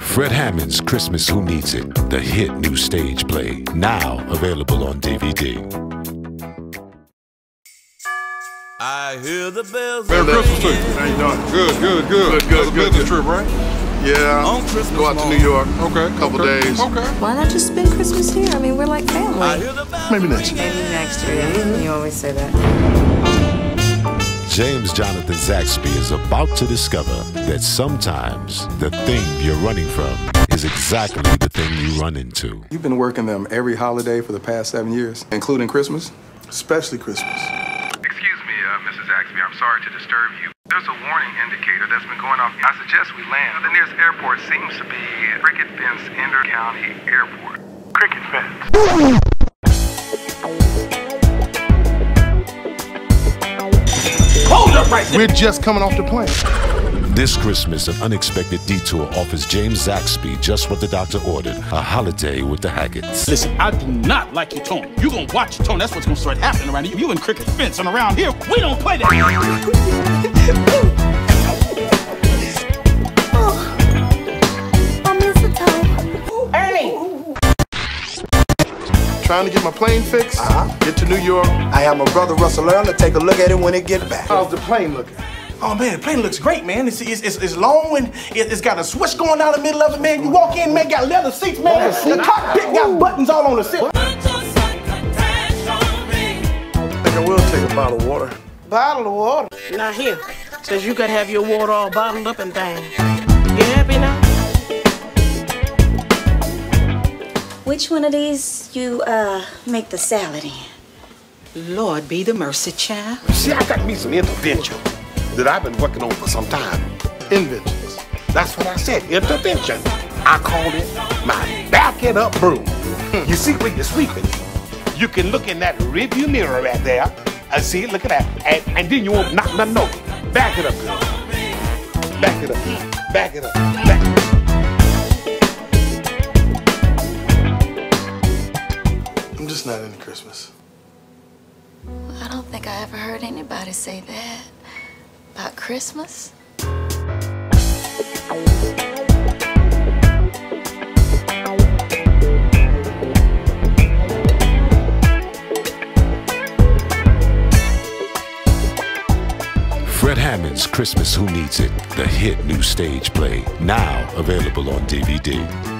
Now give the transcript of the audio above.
Fred Hammond's Christmas Who Needs It, the hit new stage play, now available on DVD. I hear the bells. Merry Christmas to you. How you doing? Good, good, good. Good, good, good. business trip, right? Yeah. On Christmas Go out to. New York. Okay. Couple okay, days. Okay. Why not just spend Christmas here? I mean, we're like I family. hear the bells. Maybe next year. Maybe next year. You always say that. James Jonathan Zaxby is about to discover that sometimes the thing you're running from is exactly the thing you run into. You've been working them every holiday for the past seven years, including Christmas? Especially Christmas. Excuse me, uh, Mr. Zaxby, I'm sorry to disturb you. There's a warning indicator that's been going off. I suggest we land. The nearest airport seems to be Cricket Fence Ender County Airport. Cricket Fence. We're just coming off the plane. This Christmas, an unexpected detour offers James Zaxby just what the doctor ordered a holiday with the Hacketts. Listen, I do not like your tone. You're gonna watch your tone. That's what's gonna start happening around here. You and cricket fence, and around here, we don't play that. Trying to get my plane fixed. Uh-huh. Get to New York. I have my brother Russell Earl to take a look at it when it get back. How's the plane looking? Oh man, the plane looks great, man. It's it's, it's, it's long and it, it's got a switch going down the middle of it, man. You walk in, man, got leather seats, man. The cockpit got buttons all on the seat. I think I will take a bottle of water. Bottle of water. Not here. Says you could have your water all bottled up and things. You happy now? Which one of these you uh make the salad in? Lord be the mercy, child. See, I got me some intervention that I've been working on for some time. Inventions. That's what I said, intervention. I called it my back it up broom. you see, when you're sweeping, you can look in that rearview mirror right there. I see, look at that. And, and then you won't knock nothing over. Back it up, girl. Back it up. Back it up. Back I'm just not into Christmas. I don't think I ever heard anybody say that about Christmas. Fred Hammond's Christmas Who Needs It, the hit new stage play, now available on DVD.